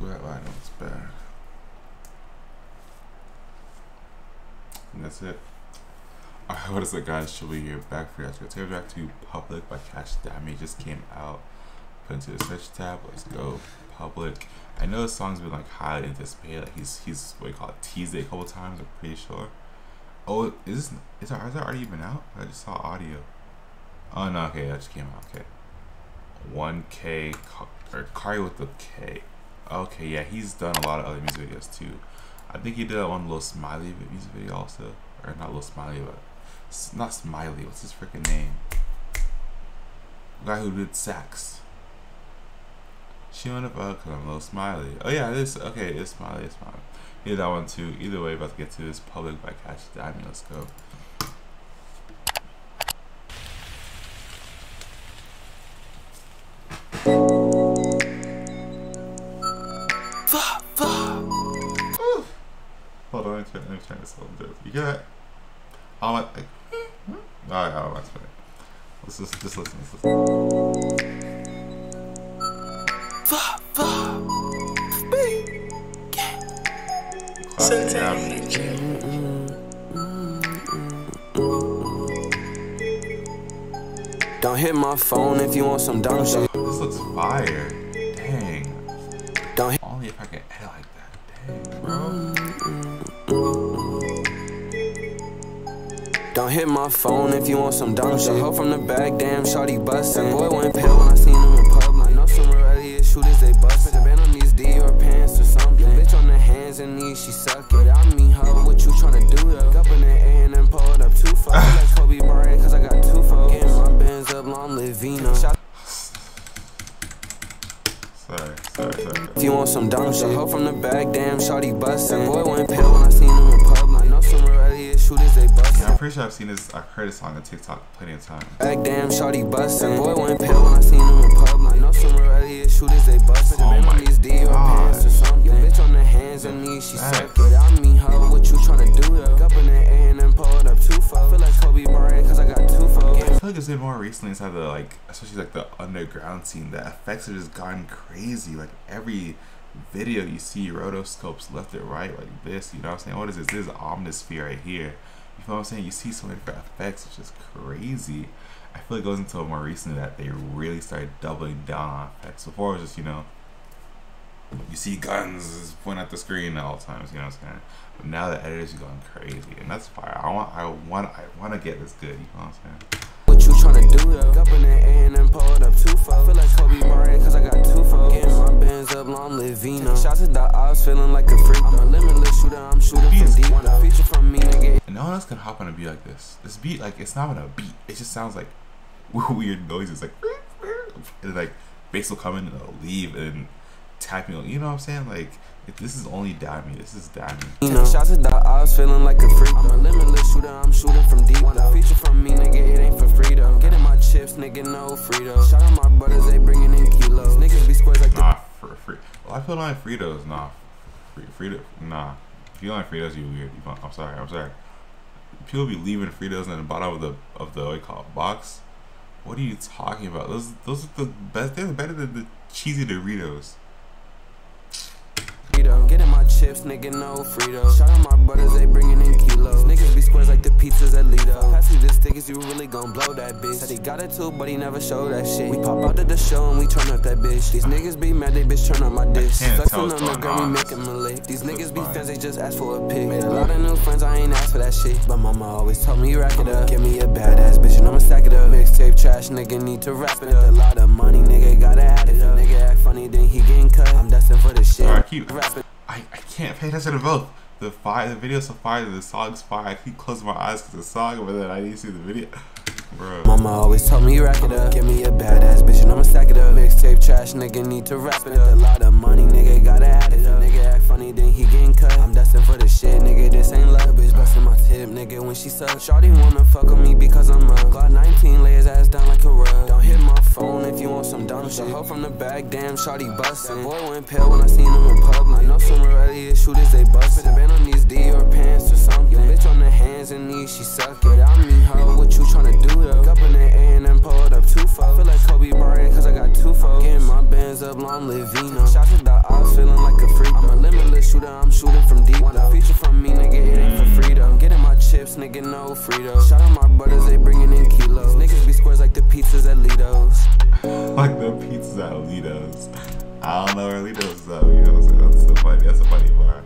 That line was bad. And that's it. Alright, what is it guys? Should we hear back for you guys? Take back to Public by Cash Dammy just came out. Put into the search tab. Let's go. Public. I know the song's been like highly anticipated. Like he's he's what you call it teased it a couple times, I'm pretty sure. Oh, is this is that, is that already been out? I just saw audio. Oh no, okay, that just came out. Okay. 1K or Kari with the K. Okay, yeah, he's done a lot of other music videos too. I think he did one Lil Smiley music video also, or not Lil Smiley, but not Smiley. What's his freaking name? The guy who did sax. She went up uh, because I'm Lil Smiley. Oh yeah, this okay. It's Smiley. It's Smiley. He did that one too. Either way, about to get to this public by Cash Diamond. Let's go. Let me turn, let me turn this a little bit. You get that? How am Like, Alright, how am I spinning? Let's just, just listen. Let's Don't hit my phone if you want some dumb shit. This looks fire. Dang. Don't hit. Only if I can edit like that. Dang, bro. Don't hit my phone if you want some dumb shit. Hoe from the back, damn, shawty bustin'. Boy went pale when I seen him in public. I know some real Elliot shooters, they bustin'. The band on these Dior pants or something. Bitch on the hands and knees, she suck it. I mean, hoe, what you tryna do though? Up in the air and then pull it up too far. Ah. like Kobe Bryant, cause I got two foes. Getting my bands up, long live Vino. Sorry, sorry, sorry. If you want some dumb shit, hoe from the back, damn, shawty bustin'. Boy went pale when I seen him pretty sure I've seen this. I've heard this song on TikTok plenty of times. Back damn, shawty bustin'. Boy went pale when I seen him in public. I know some Elliot shooters, they bustin'. Oh my on these Dior God. pants or something. Your bitch on the hands and knees, she suck it. I mean, hoe, what you tryna do though? Up in the air and then pull it up too far. Feel like Kobe Bryant, cause I got two foes. I feel like it's been more recently inside the uh, like, especially like the underground scene. The effects have just gone crazy. Like every video you see rotoscopes left and right like this. You know what I'm saying? What is this? This is Omnisphere right here. You know what I'm saying? You see so many different effects, it's just crazy. I feel it goes until more recently that they really started doubling down on effects. Before it was just you know, you see guns pointing at the screen at all times. You know what I'm saying? But now the editors are going crazy, and that's fire. I want, I want, I want to get this good. You know what I'm saying? What you tryna do though? In and then pull up too far. Nigga. And no one else can hop on a beat like this. This beat, like, it's not even a beat. It just sounds like weird noises, like, and like bass will come in and it'll leave and then tapping. You know what I'm saying? Like, if this is only Dami, this is Dami. You know, shots at the odds, feeling like a freak. I'm a limitless shooter, I'm shooting from deep. Want a feature from me, nigga, it ain't for free though. Getting my chips, nigga, no Frito. Shout out my brothers, they bringing in kilos. Niggas be squares like the Nah, for free. Well, I feel like Fritos. Nah, free, Frito. Nah, if you like Fritos, you weird. I'm sorry. I'm sorry. People be leaving Fritos in the bottom of the of the what call it, box. What are you talking about? Those those are the best. They're better than the cheesy Doritos. Frito. Getting my chips, nigga, no Frito. Shout out my brothers, they bringing in kilos. Niggas be squares like the pizzas at Lido. Pass me the stickers, you really gon' blow that bitch. Said he got it too, but he never showed that shit. We pop out to the show and we turn up that bitch. These niggas be mad, they bitch turn up my dish. tell on the girl, we making a lick. These niggas be fans, they just ask for a pic. Made a lot of new friends, I ain't asked for that shit. But mama always told me rack it up. Give me a badass bitch and I'ma stack it up. Mixtape trash, nigga need to wrap it up. A lot of money, nigga gotta add it up. Nigga act funny, then he getting cut. I'm destined for this shit. I, I can't pay attention to both. The fire, the video's so fire, the song's fire. I keep closing my eyes because the song, but then I need to see the video. Bro. Mama always told me rack it up. Give me a badass bitch and I'ma stack it up. Mixtape trash, nigga need to wrap it up. A lot of money, nigga gotta add it up. Nigga act funny, then he getting cut. I'm destined for the shit, nigga, when she suck. Shawty wanna fuck with me because I'm up. Glock 19, lay his ass down like a rug. Don't hit my phone if you want some dumb shit. Hoe from the back, damn, shawty bustin'. Boy went pale when I seen him in public. I know some real shooters, they bands up, long live Vino. Shout to the ops, feeling like a freak. I'm a limitless shooter, I'm shooting from deep. Want a feature from me, nigga, it ain't for mm. free though. Getting my chips, nigga, no Frito. Shout out my brothers, they bringing in kilos. Niggas be squares like the pizzas at Lido's. like the pizzas at Lido's. I don't know where Lido's is at, you know what I'm saying? That's so funny. That's a funny bar.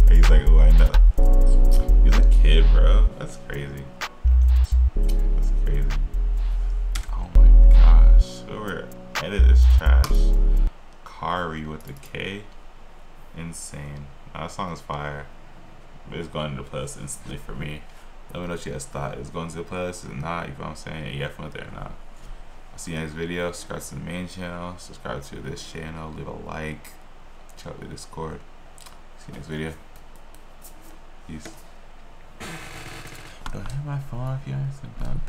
And he's like, oh, I know. He's a kid, bro. That's crazy. Kari with the K. Insane. Now, that song is fire. It's going to the playlist instantly for me. Let me know what you guys thought. Is going to the playlist or not? You know what I'm saying? Yeah, from there or not. I'll see you next video. Subscribe to the main channel. Subscribe to this channel. Leave a like. Check out the Discord. See you next video. Peace. Do I have my phone if you guys?